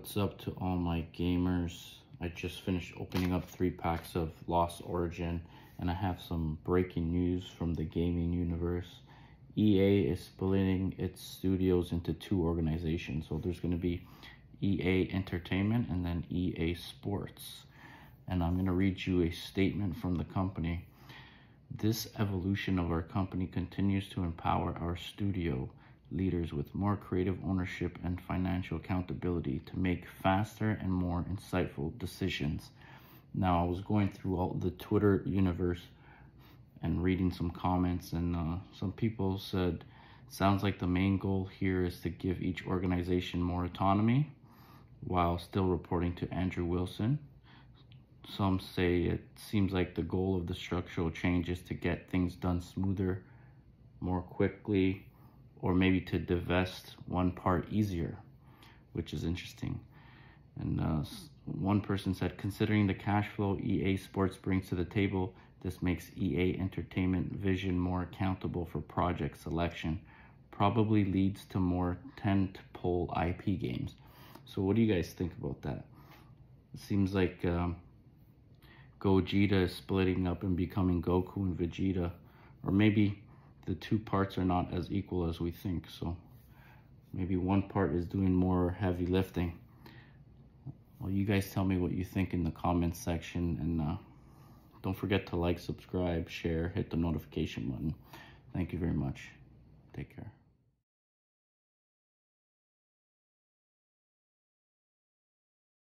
What's up to all my gamers? I just finished opening up three packs of Lost Origin and I have some breaking news from the gaming universe. EA is splitting its studios into two organizations. So there's going to be EA Entertainment and then EA Sports. And I'm going to read you a statement from the company. This evolution of our company continues to empower our studio leaders with more creative ownership and financial accountability to make faster and more insightful decisions. Now, I was going through all the Twitter universe and reading some comments, and uh, some people said, sounds like the main goal here is to give each organization more autonomy while still reporting to Andrew Wilson. Some say it seems like the goal of the structural change is to get things done smoother, more quickly, or maybe to divest one part easier, which is interesting. And uh, one person said, considering the cash flow EA Sports brings to the table, this makes EA Entertainment Vision more accountable for project selection. Probably leads to more tent-pole IP games. So what do you guys think about that? It seems like um, Gogeta is splitting up and becoming Goku and Vegeta. Or maybe the two parts are not as equal as we think. So maybe one part is doing more heavy lifting. Well, you guys tell me what you think in the comments section. And uh, don't forget to like, subscribe, share, hit the notification button. Thank you very much. Take care.